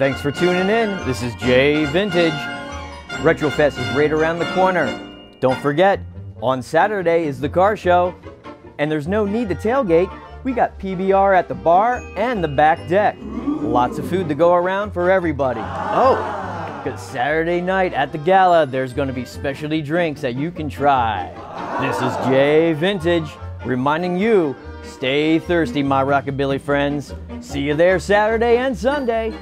Thanks for tuning in. This is Jay Vintage. Retrofest is right around the corner. Don't forget, on Saturday is the car show, and there's no need to tailgate. We got PBR at the bar and the back deck. Lots of food to go around for everybody. Oh, because Saturday night at the gala, there's going to be specialty drinks that you can try. This is Jay Vintage reminding you stay thirsty, my rockabilly friends. See you there Saturday and Sunday.